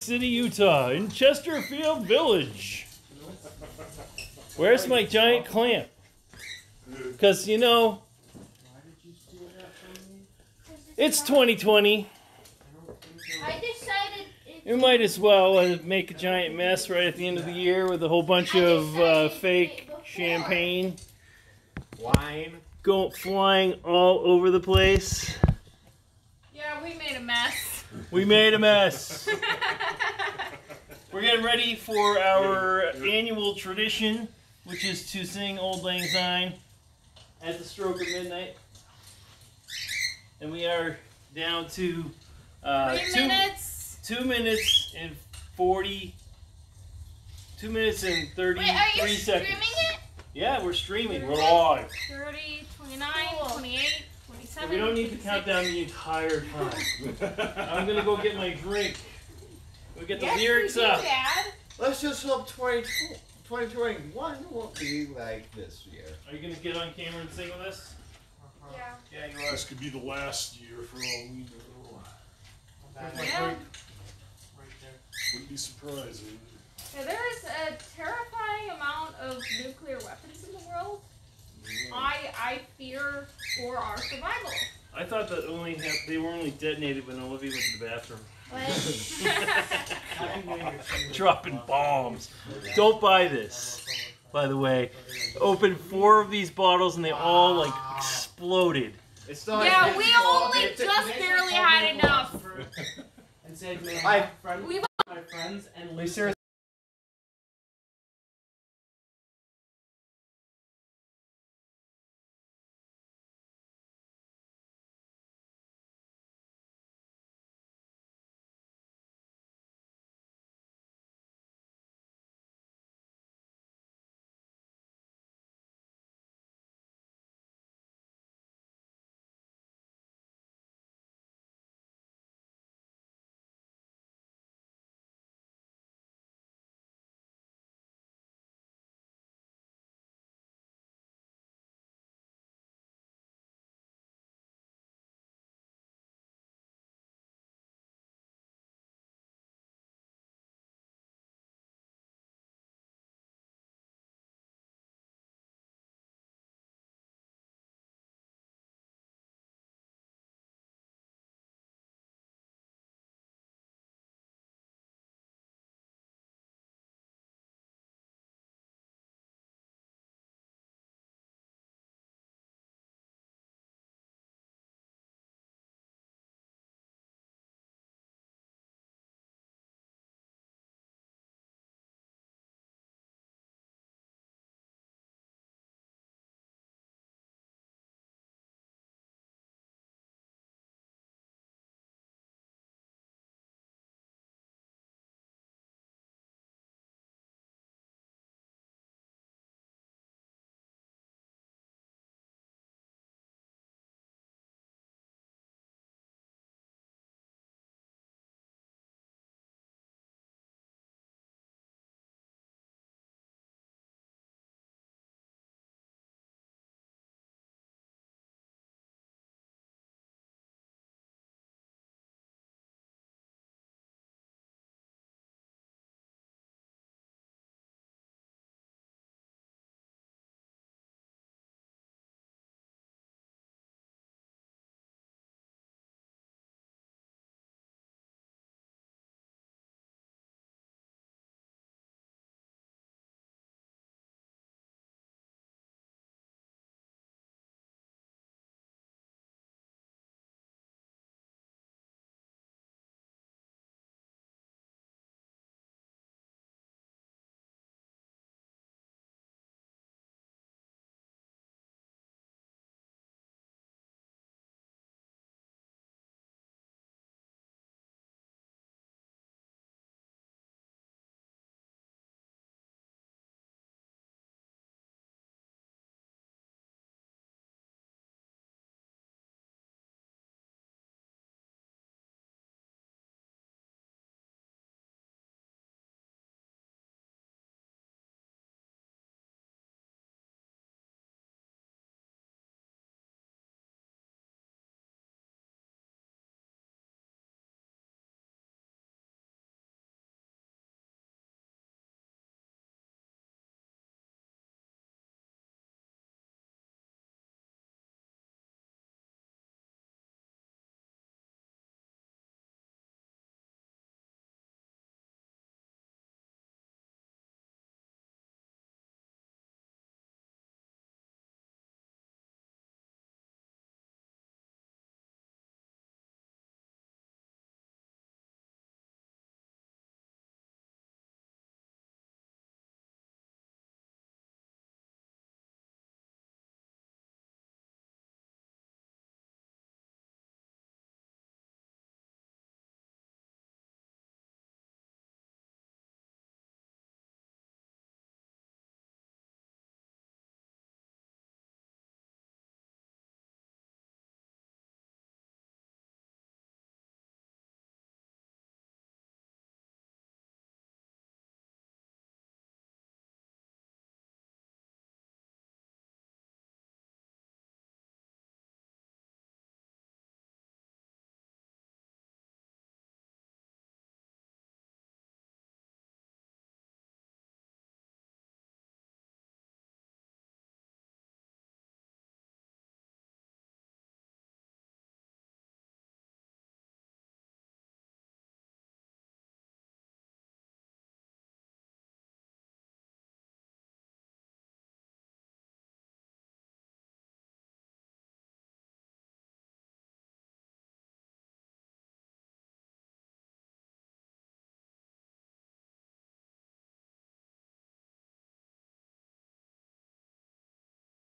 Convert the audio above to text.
City, Utah, in Chesterfield Village. Where's my giant clamp? Because, you know, it's 2020. I decided it's We might as well uh, make a giant mess right at the end of the year with a whole bunch of uh, fake champagne Wine. go flying all over the place. Yeah, we made a mess. We made a mess. We're getting ready for our annual tradition, which is to sing Auld Lang Syne at the stroke of midnight. And we are down to uh, two, minutes. two minutes and 40. Two minutes and 33 Wait, are you seconds. it? Yeah, we're streaming. We're live. 30, 29, 28, 27. We don't need to count down the entire time. I'm gonna go get my drink. We get the yes, lyrics we do, up. Dad. Let's just hope 20, 2021 won't be like this year. Are you gonna get on camera and sing with us? Uh-huh. Yeah. Yeah, you are. This could be the last year for all we know. Yeah. Right there. Wouldn't be surprising. Yeah, there is a terrifying amount of nuclear weapons in the world. I I fear for our survival. I thought that only hap- they were only detonated when Olivia went to the bathroom. Dropping bombs. Don't buy this. By the way, opened four of these bottles and they all like exploded. It's not yeah, we his only It's- just barely had enough. and said, I I- have friends, We've my friends and Lucy